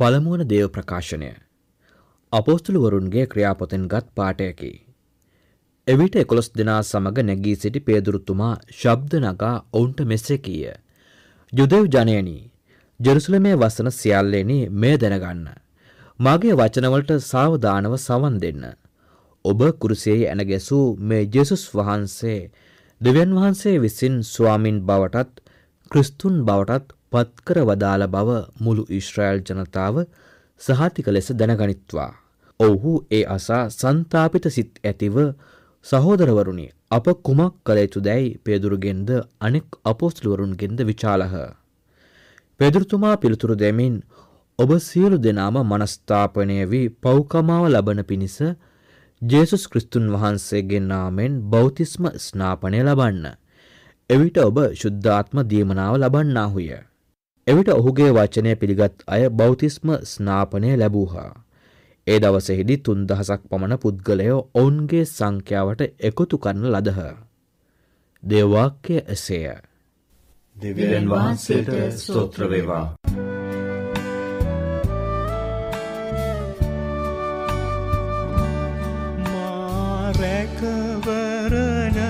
පළමුවන දේව ප්‍රකාශනය අපෝස්තුළුවරුන්ගේ ක්‍රියාපොතෙන් ගත් පාටයකි. එවිට එකොළොස් දෙනා සමඟ නැගී සිටි පේදුරුතුමා ශබ්ද නගා ඔවුන්ට මෙසේ කීය. යුදෙව් ජනයනි ජෙරුසලමේ වසන සියල්ලෙනි මේ දැනගන්න. මගේ වචනවලට සාවධානව සවන් දෙන්න. ඔබ කුරුසියේ ඇන ගැසූ මේ ජෙසුස් වහන්සේ දෙවියන් වහන්සේ විසින් ස්වාමින් බවටත් ක්‍රිස්තුන් බවටත් පත්කර වදාළ බව මුළු ඊශ්‍රායල් ජනතාව සහතික ලෙස දැනගනිත්වා. ඔවුහු ඒ අසා සන්තාපිත සිත් ඇතිව සහෝදරවරුනි අප කුමක් කළ යුතු දැයි පේදුරුගෙන්ද අනෙක් අපෝස්තුලවරුන්ගෙන්ද විචාලහ. පෙදුරුතුමා පිළිතුරු දෙමින් ඔබ සියලු දෙනාම මනස්ථාපනය වී පෞකමාව ලබන පිණිස ජේසුස් ක්‍රිස්තුන් වහන්සේගේ නාමෙන් බෞතිස්ම ස්නාපනය ලබන්න. එවිට ඔබ ශුද්ධාත්ම දීමනාව ලබන්නාහුය. එවිට ඔහුගේ වචනය පිළිගත් අය බෞතිස්ම ස්නාපනය ලැබූහා. ඒ දවසෙහිදි තුන්දහසක් පමණ පුද්ගලයෝ ඔවුන්ගේ සංඛ්‍යාවට එකතු කරන ලදහ. දේවාක්‍ය එසේය. දෙවියන් වහන්සේට ස්තෝත්‍ර වේවා. රැකවරණය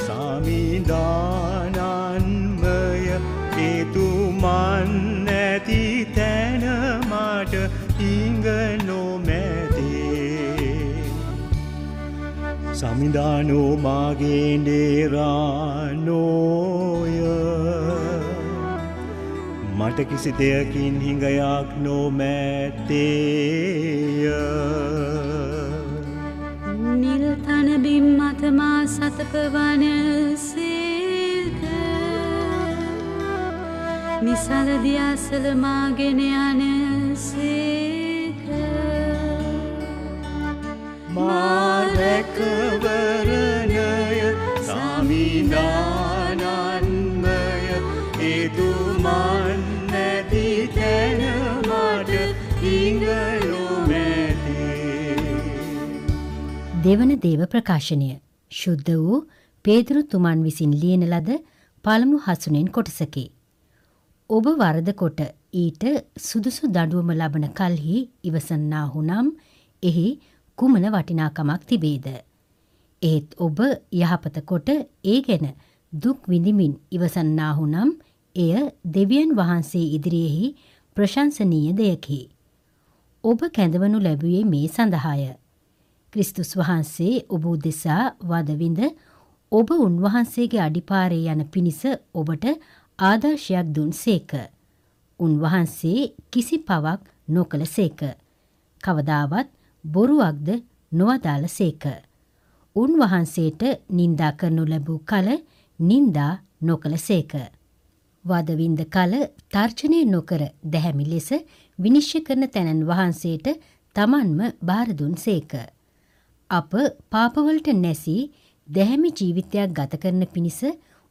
සමිධානන්මය ඒතුමන් සමිධානෝ මාගේ ඩේරානෝය. මට කිසි දෙයකින් හිඟයක් නොමැත්තේය. නිල් තනබිම් මතමා සතපවන සේක නිසල දියසල මාගෙන යන දෙවන දේව ප්‍රකාශනය ශුද්ධ වූ පේදුරු තුමන් විසින් ලියන ලද පළමු හසුනෙන් කොටසකි. ඔබ වරද කොට ඊට සුදුසු දඩුවම ලබන කල්හි ඉවසන්නාහු නම් එහි කුමන වටිනාකමක් තිබේද. ඒත් ඔබ යහපත කොට ඒ ගැන දුක් විඳිමින් ඉවසන්නාහු නම් එය දෙවියන් වහන්සේ ඉදිරියෙහි ප්‍රශංසනීය දෙයකි. ඔබ කැඳවනු ලැබුවේ මේ සඳහාය. ක්‍රිස්තුස් වහන්සේ ඔබ උදෙසා වදවිඳ ඔබ උන්වහන්සේගේ අඩිපාරේ යන පිණිස ඔබට ආදර්ශයක් දුන් සේක. උන්වහන්සේ කිසි පවක් නොකළ සේක. කවදාවත් බොරුවක්ද නොවදාළ සේක. උන්වහන්සේට නින්දා කරනු ලැබූ කල නින්දා නොකළ සේක. වදවින්ද කල තර්ජනය නොකර දැහැමි ලෙස විනිශ්්‍ය කරන තැනන් වහන්සේට තමන්ම භාරදුන් සේක. අප පාපවලට නැසී දැහැමි ජීවිතයක් ගත කරන පිණිස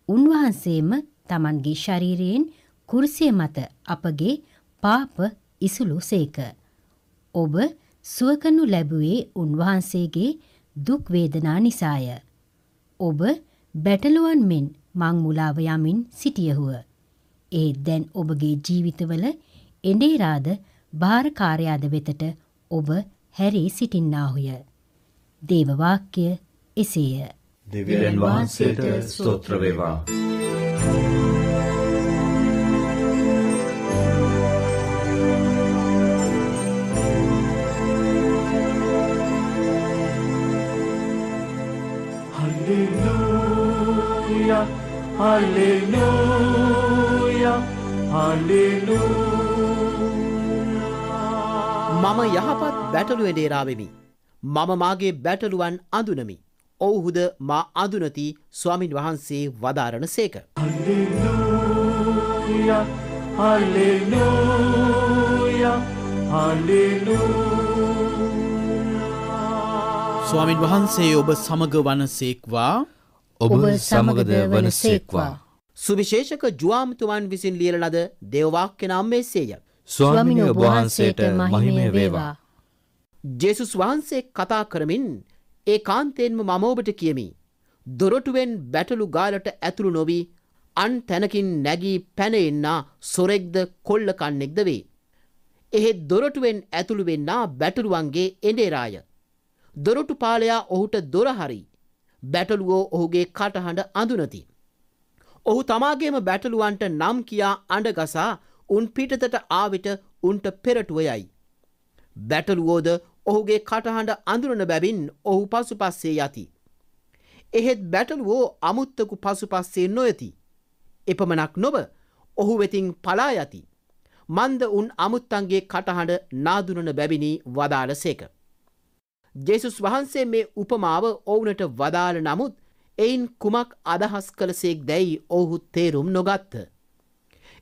උන්වහන්සේම තමන්ගේ ශරීරයෙන් කුරුසිය මත අපගේ පාප ඉසුළු සේක. ඔබ සුවකනු ලැබුවේ උන්වහන්සේගේ දුක්වේදනා නිසාය. ඔබ බැටලුවන් මෙන් මංමුලාව යමින් සිටියහුව. ඒ දැන් ඔබගේ ජීවිතවල එඩේරාද භාරකාරයාද වෙතට ඔබ හැරී සිටින්නාහුය. දේවවාක්‍ය එසේය. දෙවියන් වහන්සේට ස්තෝත්‍ර වේවා. Hallelujah, Hallelujah, Hallelujah. මම යහපත් බැටලු එඩේරාවෙමි. මම මාගේ බැටලුවන් අඳුනමි. ඔවුහුද මා අඳුනති ස්වාමින් වහන්සේ වදාරණ සේක. Hallelujah, Hallelujah, Hallelujah. ස්වාමින් වහන්සේ ඔබ සමග වනසේක්වා ඔබ සමගද වන සේක්වා. සුවිශේෂක ජුවාමතුවන් විසින් ලියල ලද දෙවවාක්‍යනම් මෙසේය. ස්වාමිනි ඔබ වහන්සේට මහිමය වේවා. ජෙසුස් වහන්සේ කතා කරමින් ඒ කාන්තයෙන්ම මම ඔබට කියමි. දොරටුවෙන් බැටලු ගාලට ඇතුළු නොවී අන් තැනකින් නැගී පැනඉන්නා සොරෙක්ද කොල්ලකන්නෙක්ද වේ. එහෙත් දොරටුවෙන් ඇතුළු වෙන්නා බැටළුවන්ගේ එඩේරාය. දොරටු පාලයා ඔහුට දොරහරි. බැටළුවෝ ඔහුගේ කටහඬ අඳුනති. ඔහු තමාගේම බැටළුවන්ට නම් කියා අඩගසා උන් පිටතට ආවිට උන්ට පෙරටුවයයි. බැටළුවෝද ඔහුගේ කටහඬ අඳුරන බැවින් ඔහු පසු පස්සේ යති. එහෙත් බැටළුවෝ අමුත්තකු පසු පස්සේ නොයති. එපමනක් නොව ඔහු වෙතින් පලා යති. මන්ද උන් අමුත්තන්ගේ කටහඬ නාදුනන බැබිනි වදාළ සේක. ජෙසුස් වහන්සේ මේ උපමාව ඔවුනට වදාළ නමුත් එයින් කුමක් අදහස් කළසේක් දැයි ඔහු තේරුම් නොගත්ත.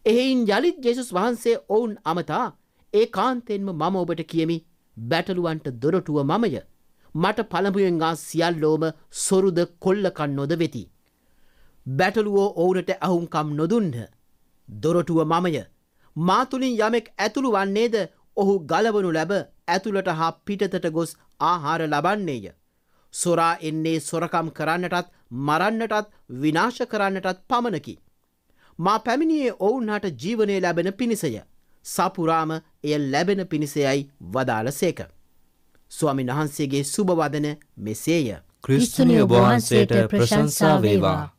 එහෙයින් යළිත් ජෙසුස් වහන්සේ ඔවුන් අමතා ඒ කාන්තෙන්ම මම ඔබට කියමි බැටළුවන්ට දොරටුව මමය. මට පළඹුවෙන්ගා සියල්ලෝම සොරුද කොල්ලකන් නොද වෙති. බැටළුවෝ ඔවුනට ඇහුම්කම් නොදුන්හ. දොරටුව මමය. මාතුලින් යමෙක් ඇතුළු වන්නේද ඔහු ගලවනු ලැබ ඇතුළට හා පිටතට ගොස් ආහාර ලබන්නේය. සොරා එන්නේ සොරකම් කරන්නටත් මරන්නටත් විනාශ කරන්නටත් පමණකි. මා පැමිණියේ ඔවුන් හට ජීවනය ලැබෙන පිණිසය. සපුරාම එය ලැබෙන පිණිසයයි වදාළ සේක. ස්වාමින් වහන්සේගේ සුභවදන මෙසේය. ක්‍රිස්තුනිය වහන්සේට ප්‍රශංසා වේවා.